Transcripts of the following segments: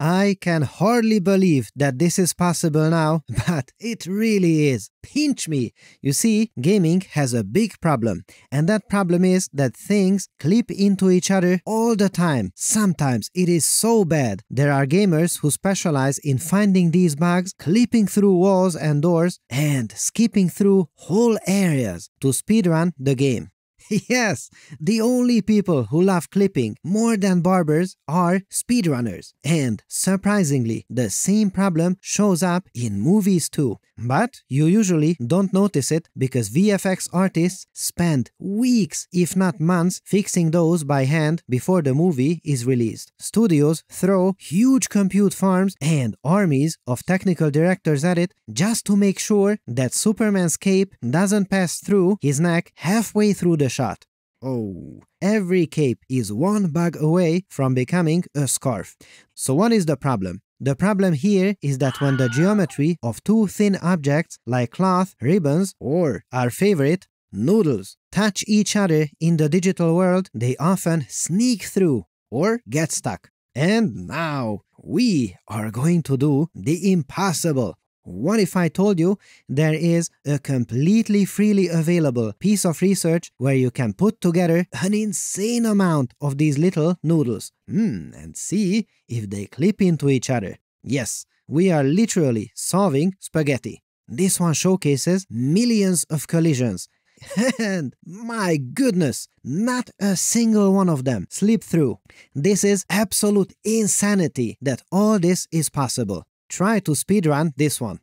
I can hardly believe that this is possible now, but it really is. Pinch me. You see, gaming has a big problem, and that problem is that things clip into each other all the time. Sometimes it is so bad. There are gamers who specialize in finding these bugs, clipping through walls and doors, and skipping through whole areas to speedrun the game. yes, the only people who love clipping more than barbers are speedrunners. And surprisingly, the same problem shows up in movies too. But you usually don't notice it because VFX artists spend weeks, if not months, fixing those by hand before the movie is released. Studios throw huge compute farms and armies of technical directors at it just to make sure that Superman's cape doesn't pass through his neck halfway through the shot. Oh, every cape is one bug away from becoming a scarf. So what is the problem? The problem here is that when the geometry of two thin objects like cloth, ribbons, or our favorite, noodles, touch each other in the digital world, they often sneak through or get stuck. And now we are going to do the impossible. What if I told you there is a completely freely available piece of research where you can put together an insane amount of these little noodles mm, and see if they clip into each other? Yes, we are literally solving spaghetti. This one showcases millions of collisions. And my goodness, not a single one of them slip through. This is absolute insanity that all this is possible. Try to speedrun this one.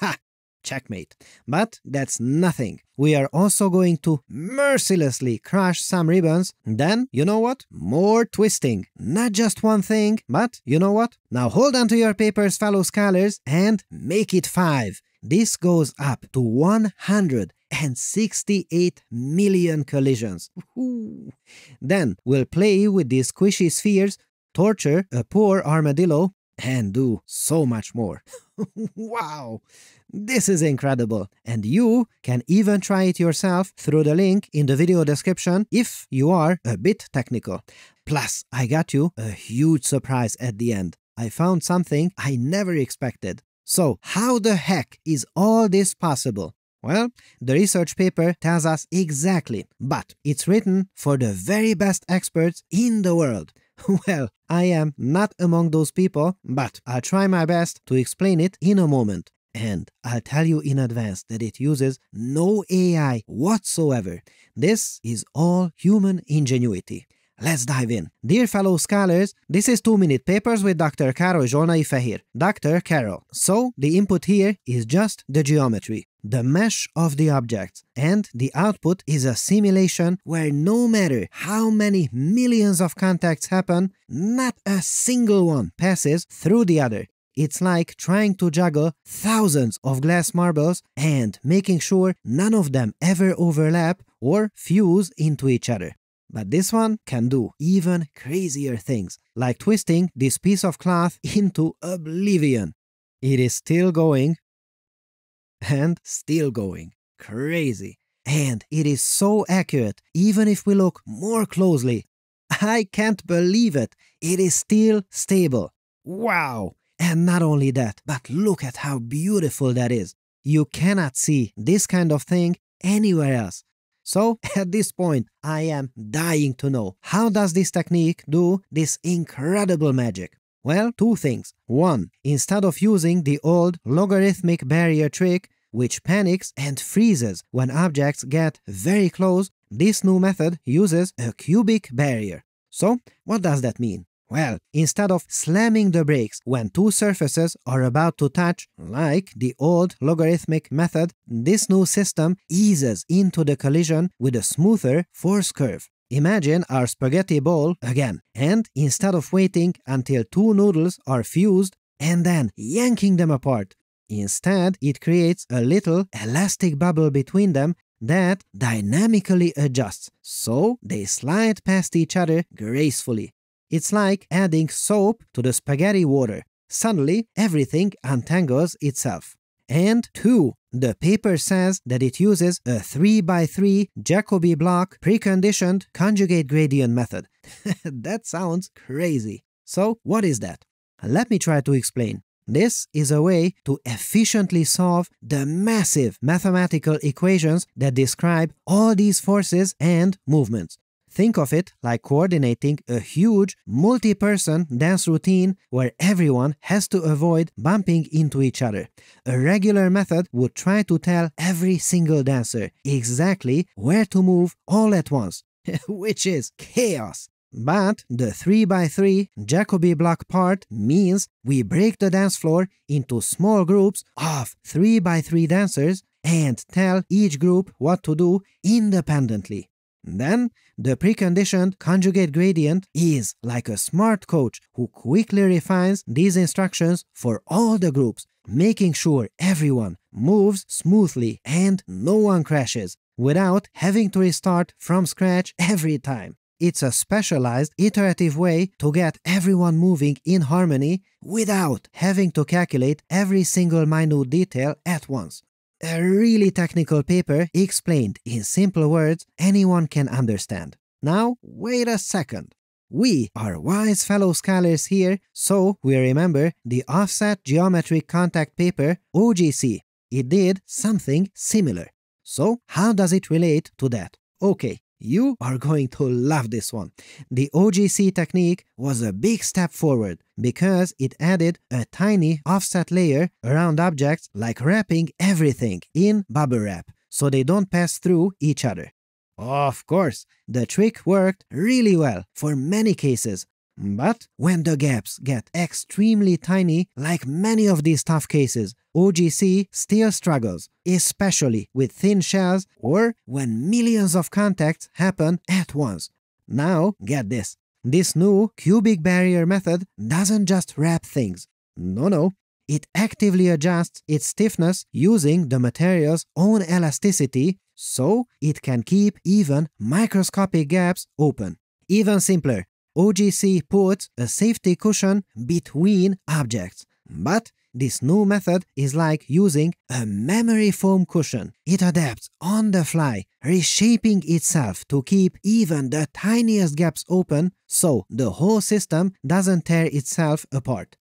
Ha! Checkmate. But that's nothing. We are also going to mercilessly crush some ribbons. Then, you know what? More twisting. Not just one thing, but you know what? Now hold on to your papers, fellow scholars, and make it five. This goes up to 168 million collisions. Then we'll play with these squishy spheres, torture a poor armadillo, and do so much more. wow! This is incredible, and you can even try it yourself through the link in the video description if you are a bit technical. Plus, I got you a huge surprise at the end. I found something I never expected. So, how the heck is all this possible? Well, the research paper tells us exactly, but it's written for the very best experts in the world. Well, I am not among those people, but I'll try my best to explain it in a moment. And I'll tell you in advance that it uses no AI whatsoever. This is all human ingenuity. Let's dive in. Dear fellow scholars, this is 2 Minute Papers with Dr. Károly Zsolnai Fehér. Dr. Carol. So, the input here is just the geometry, the mesh of the objects, and the output is a simulation where no matter how many millions of contacts happen, not a single one passes through the other. It's like trying to juggle thousands of glass marbles and making sure none of them ever overlap or fuse into each other. But this one can do even crazier things, like twisting this piece of cloth into oblivion. It is still going and still going. Crazy. And it is so accurate, even if we look more closely. I can't believe it. It is still stable. Wow! And not only that, but look at how beautiful that is. You cannot see this kind of thing anywhere else. So at this point, I am dying to know how does this technique do this incredible magic? Well, two things. One, instead of using the old logarithmic barrier trick, which panics and freezes when objects get very close, this new method uses a cubic barrier. So, what does that mean? Well, instead of slamming the brakes when two surfaces are about to touch, like the old logarithmic method, this new system eases into the collision with a smoother force curve. Imagine our spaghetti bowl again, and instead of waiting until two noodles are fused and then yanking them apart, instead it creates a little elastic bubble between them that dynamically adjusts, so they slide past each other gracefully. It's like adding soap to the spaghetti water. Suddenly, everything untangles itself. And 2. The paper says that it uses a 3x3 Jacobi block preconditioned conjugate gradient method. that sounds crazy. So, what is that? Let me try to explain. This is a way to efficiently solve the massive mathematical equations that describe all these forces and movements. Think of it like coordinating a huge multi-person dance routine where everyone has to avoid bumping into each other. A regular method would try to tell every single dancer exactly where to move all at once, which is chaos. But the 3x3 Jacobi block part means we break the dance floor into small groups of 3x3 dancers and tell each group what to do independently. Then, the preconditioned conjugate gradient is like a smart coach who quickly refines these instructions for all the groups, making sure everyone moves smoothly and no one crashes without having to restart from scratch every time. It's a specialized, iterative way to get everyone moving in harmony without having to calculate every single minute detail at once. A really technical paper explained in simple words anyone can understand. Now, wait a second. We are wise fellow scholars here, so we remember the Offset Geometric Contact paper, OGC. It did something similar. So, how does it relate to that? Okay, you are going to love this one. The OGC technique was a big step forward because it added a tiny offset layer around objects like wrapping everything in bubble wrap so they don't pass through each other. Of course, the trick worked really well for many cases, but when the gaps get extremely tiny, like many of these tough cases, OGC still struggles, especially with thin shells or when millions of contacts happen at once. Now, get this. This new cubic barrier method doesn't just wrap things. No, no. It actively adjusts its stiffness using the material's own elasticity so it can keep even microscopic gaps open. Even simpler, OGC puts a safety cushion between objects. But this new method is like using a memory foam cushion. It adapts on the fly, reshaping itself to keep even the tiniest gaps open so the whole system doesn't tear itself apart.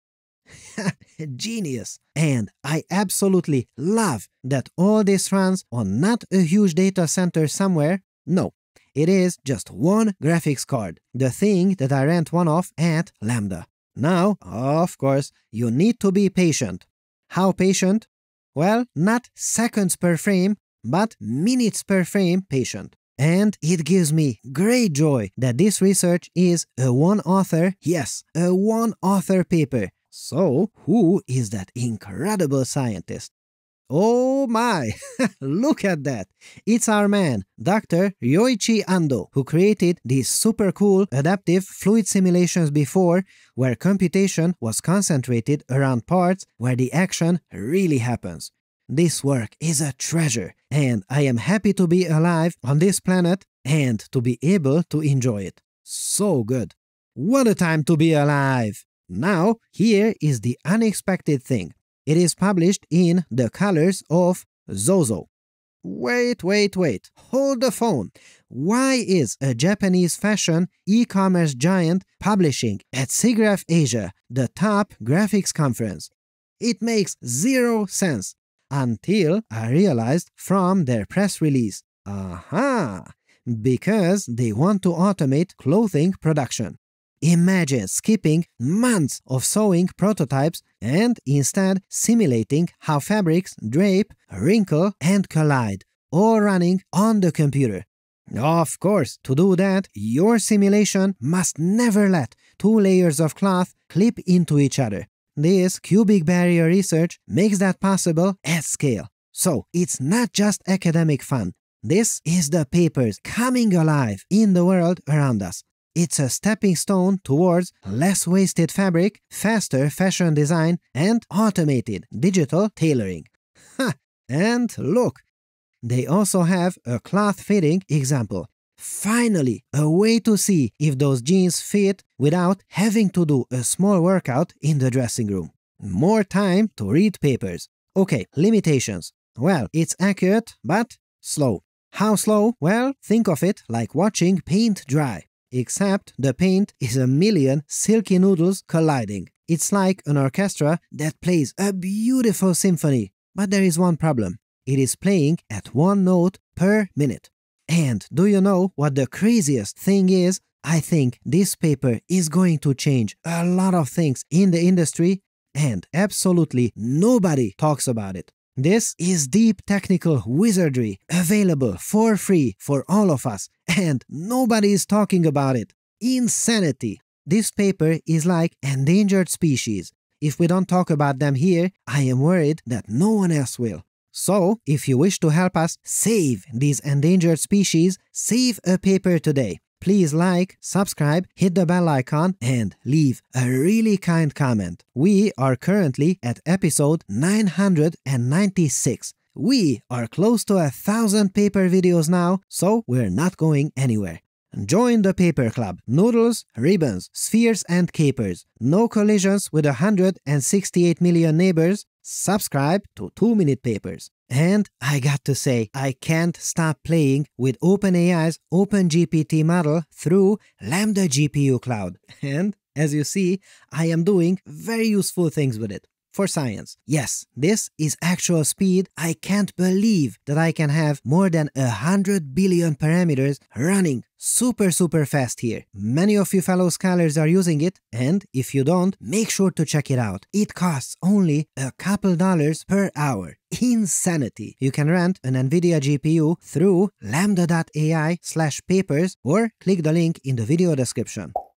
Genius! And I absolutely love that all this runs on not a huge data center somewhere. No, it is just one graphics card, the thing that I rent one of at Lambda. Now, of course, you need to be patient. How patient? Well, not seconds per frame, but minutes per frame patient. And it gives me great joy that this research is a one author, yes, a one author paper so, who is that incredible scientist? Oh my! Look at that! It's our man, Dr. Ryoichi Ando, who created these super cool adaptive fluid simulations before, where computation was concentrated around parts where the action really happens. This work is a treasure, and I am happy to be alive on this planet and to be able to enjoy it. So good. What a time to be alive! Now, here is the unexpected thing. It is published in the colors of Zozo. Wait, wait, wait. Hold the phone. Why is a Japanese fashion e-commerce giant publishing at SIGGRAPH Asia, the top graphics conference? It makes zero sense until I realized from their press release. Aha! Because they want to automate clothing production. Imagine skipping months of sewing prototypes and instead simulating how fabrics drape, wrinkle, and collide, all running on the computer. Of course, to do that, your simulation must never let two layers of cloth clip into each other. This cubic barrier research makes that possible at scale. So, it's not just academic fun. This is the papers coming alive in the world around us. It's a stepping stone towards less wasted fabric, faster fashion design, and automated digital tailoring. Ha! And look, they also have a cloth fitting example. Finally, a way to see if those jeans fit without having to do a small workout in the dressing room. More time to read papers. Okay, limitations. Well, it's accurate, but slow. How slow? Well, think of it like watching paint dry except the paint is a million silky noodles colliding. It's like an orchestra that plays a beautiful symphony. But there is one problem. It is playing at one note per minute. And do you know what the craziest thing is? I think this paper is going to change a lot of things in the industry and absolutely nobody talks about it. This is deep technical wizardry available for free for all of us and nobody is talking about it. Insanity! This paper is like endangered species. If we don't talk about them here, I am worried that no one else will. So, if you wish to help us save these endangered species, save a paper today. Please like, subscribe, hit the bell icon, and leave a really kind comment. We are currently at episode 996. We are close to a thousand paper videos now, so we're not going anywhere. Join the paper club. Noodles, ribbons, spheres and capers. No collisions with 168 million neighbors. Subscribe to 2 Minute Papers. And I got to say, I can't stop playing with OpenAI's OpenGPT model through Lambda GPU Cloud. And as you see, I am doing very useful things with it for science. Yes, this is actual speed. I can't believe that I can have more than a hundred billion parameters running super super fast here. Many of you fellow scholars are using it, and if you don't, make sure to check it out. It costs only a couple dollars per hour. Insanity! You can rent an NVIDIA GPU through lambda.ai slash papers or click the link in the video description.